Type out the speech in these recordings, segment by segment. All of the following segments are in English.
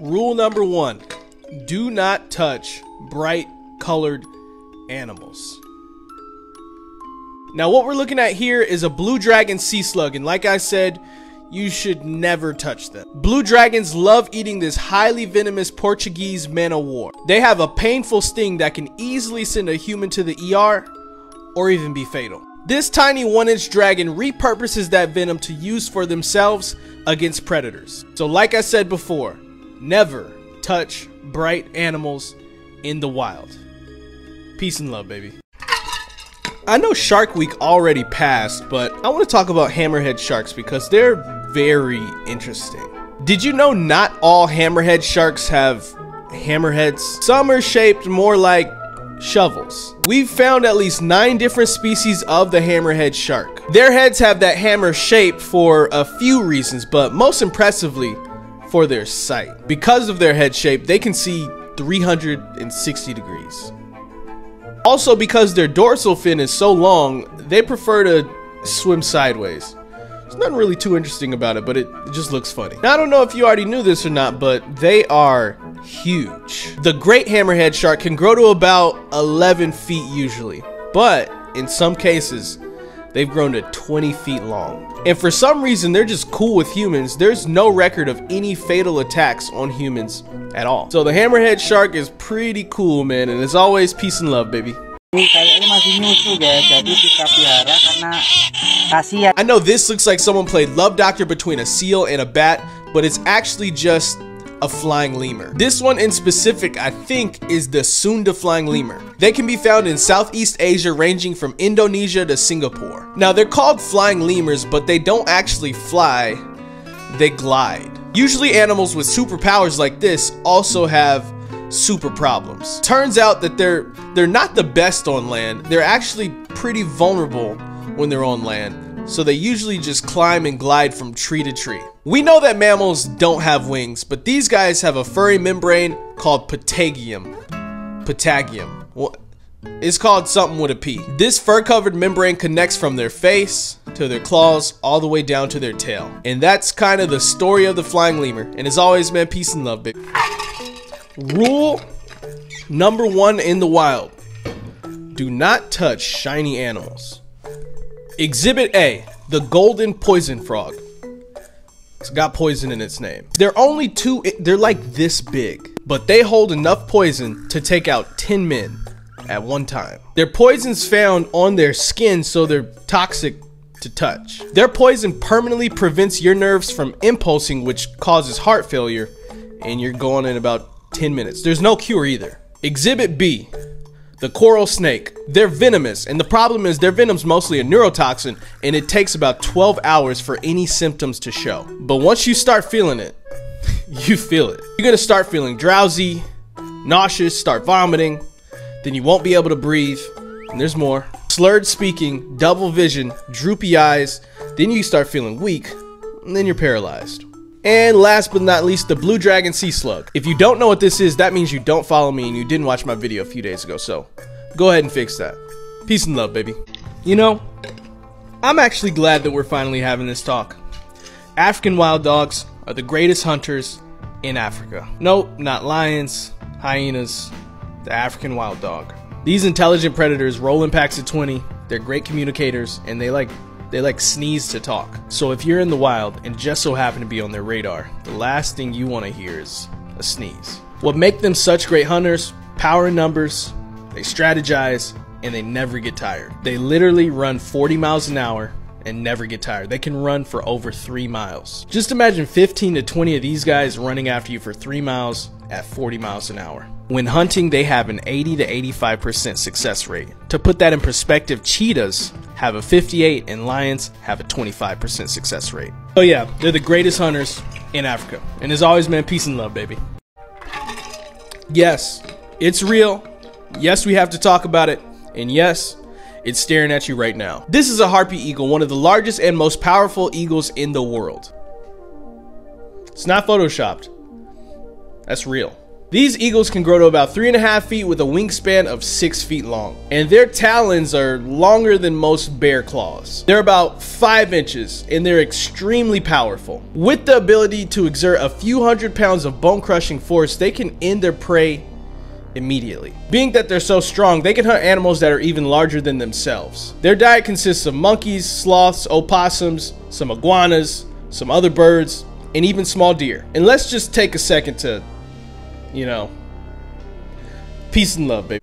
Rule number one do not touch bright colored animals. Now, what we're looking at here is a blue dragon sea slug, and like I said, you should never touch them. Blue dragons love eating this highly venomous Portuguese man o' war. They have a painful sting that can easily send a human to the ER or even be fatal. This tiny one inch dragon repurposes that venom to use for themselves against predators. So like I said before, never touch bright animals in the wild. Peace and love, baby. I know Shark Week already passed, but I want to talk about hammerhead sharks because they're very interesting. Did you know not all hammerhead sharks have hammerheads? Some are shaped more like shovels. We've found at least nine different species of the hammerhead shark. Their heads have that hammer shape for a few reasons, but most impressively, for their sight. Because of their head shape, they can see 360 degrees. Also, because their dorsal fin is so long, they prefer to swim sideways. There's nothing really too interesting about it, but it, just looks funny. Now, I don't know if you already knew this or not, but they are huge. The great hammerhead shark can grow to about 11 feet usually, but in some cases, they've grown to 20 feet long. And for some reason, they're just cool with humans. There's no record of any fatal attacks on humans at all. So the hammerhead shark is pretty cool, man. And as always, peace and love, baby. I know this looks like someone played Love Doctor between a seal and a bat, but it's actually just a flying lemur. This one in specific, I think, is the Sunda flying lemur. They can be found in Southeast Asia ranging from Indonesia to Singapore. Now they're called flying lemurs, but they don't actually fly, they glide. Usually animals with superpowers like this also have super problems. Turns out that they're they're not the best on land. They're actually pretty vulnerable when they're on land so they usually just climb and glide from tree to tree. We know that mammals don't have wings, but these guys have a furry membrane called patagium. Patagium. Well, it's called something with a P. This fur-covered membrane connects from their face to their claws all the way down to their tail. And that's kind of the story of the flying lemur. And as always, man, peace and love, baby. Rule number one in the wild. Do not touch shiny animals. Exhibit A, the golden poison frog. Got poison in its name. They're only two, they're like this big, but they hold enough poison to take out 10 men at one time. Their poison's found on their skin, so they're toxic to touch. Their poison permanently prevents your nerves from impulsing, which causes heart failure, and you're going in about 10 minutes. There's no cure either. Exhibit B, the coral snake. They're venomous, and the problem is their venom's mostly a neurotoxin, and it takes about 12 hours for any symptoms to show. But once you start feeling it, you feel it. You're gonna start feeling drowsy, nauseous, start vomiting, then you won't be able to breathe, and there's more. Slurred speaking, double vision, droopy eyes, then you start feeling weak, and then you're paralyzed. And last but not least, the Blue Dragon Sea Slug. If you don't know what this is, that means you don't follow me and you didn't watch my video a few days ago, so go ahead and fix that. Peace and love, baby. You know, I'm actually glad that we're finally having this talk. African wild dogs are the greatest hunters in Africa. Nope, not lions, hyenas, the African wild dog. These intelligent predators roll in packs of 20, they're great communicators, and they like they like sneeze to talk. So if you're in the wild and just so happen to be on their radar, the last thing you want to hear is a sneeze. What make them such great hunters? Power in numbers, they strategize, and they never get tired. They literally run 40 miles an hour and never get tired. They can run for over three miles. Just imagine 15 to 20 of these guys running after you for three miles at 40 miles an hour. When hunting, they have an 80 to 85% success rate. To put that in perspective, cheetahs have a 58 and lions have a 25% success rate. Oh yeah, they're the greatest hunters in Africa. And as always, man, peace and love, baby. Yes, it's real. Yes, we have to talk about it. And yes, it's staring at you right now. This is a harpy eagle, one of the largest and most powerful eagles in the world. It's not photoshopped. That's real. These eagles can grow to about three and a half feet with a wingspan of six feet long. And their talons are longer than most bear claws. They're about five inches and they're extremely powerful. With the ability to exert a few hundred pounds of bone crushing force, they can end their prey immediately. Being that they're so strong, they can hunt animals that are even larger than themselves. Their diet consists of monkeys, sloths, opossums, some iguanas, some other birds, and even small deer. And let's just take a second to you know, peace and love, baby.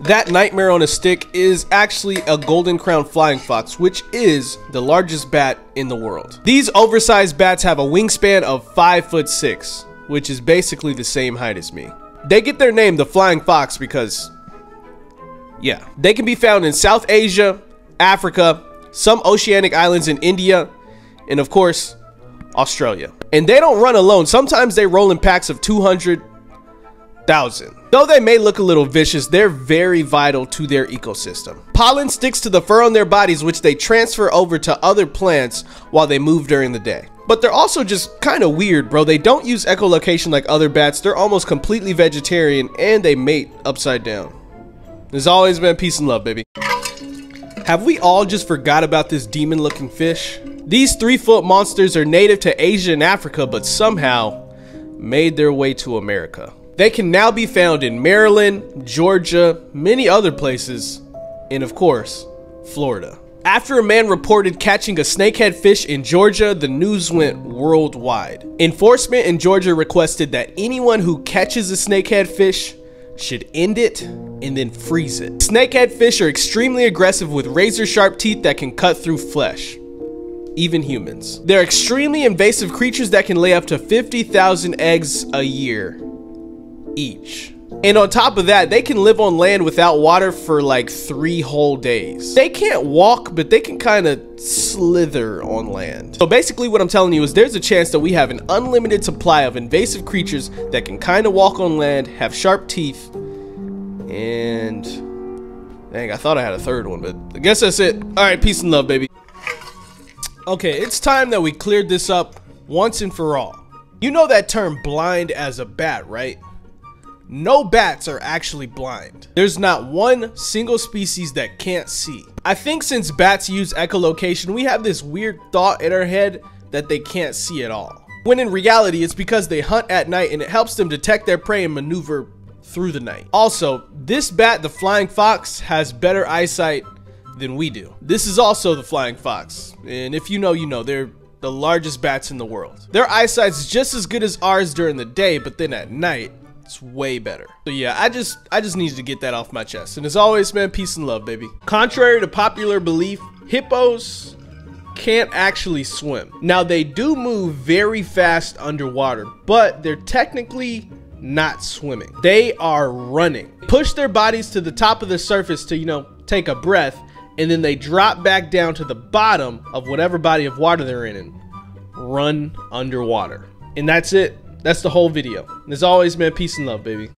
That nightmare on a stick is actually a golden crown flying fox, which is the largest bat in the world. These oversized bats have a wingspan of 5 foot 6, which is basically the same height as me. They get their name the flying fox because, yeah, they can be found in South Asia, Africa, some oceanic islands in India, and of course, Australia. And they don't run alone. Sometimes they roll in packs of 200,000. Though they may look a little vicious, they're very vital to their ecosystem. Pollen sticks to the fur on their bodies, which they transfer over to other plants while they move during the day. But they're also just kind of weird, bro. They don't use echolocation like other bats. They're almost completely vegetarian and they mate upside down. There's always been peace and love, baby. Have we all just forgot about this demon looking fish? These three foot monsters are native to Asia and Africa, but somehow made their way to America. They can now be found in Maryland, Georgia, many other places, and of course, Florida. After a man reported catching a snakehead fish in Georgia, the news went worldwide. Enforcement in Georgia requested that anyone who catches a snakehead fish should end it and then freeze it. Snakehead fish are extremely aggressive with razor sharp teeth that can cut through flesh even humans. They're extremely invasive creatures that can lay up to 50,000 eggs a year each. And on top of that, they can live on land without water for like three whole days. They can't walk, but they can kind of slither on land. So basically what I'm telling you is there's a chance that we have an unlimited supply of invasive creatures that can kind of walk on land, have sharp teeth, and dang, I thought I had a third one, but I guess that's it. All right, peace and love, baby. Okay, it's time that we cleared this up once and for all. You know that term blind as a bat, right? no bats are actually blind. There's not one single species that can't see. I think since bats use echolocation, we have this weird thought in our head that they can't see at all. When in reality, it's because they hunt at night and it helps them detect their prey and maneuver through the night. Also, this bat, the flying fox, has better eyesight than we do. This is also the flying fox. And if you know, you know, they're the largest bats in the world. Their eyesight's just as good as ours during the day, but then at night, it's way better. So yeah, I just I just needed to get that off my chest. And as always, man, peace and love, baby. Contrary to popular belief, hippos can't actually swim. Now they do move very fast underwater, but they're technically not swimming. They are running. Push their bodies to the top of the surface to, you know, take a breath, and then they drop back down to the bottom of whatever body of water they're in and run underwater. And that's it. That's the whole video. And as always, man, peace and love, baby.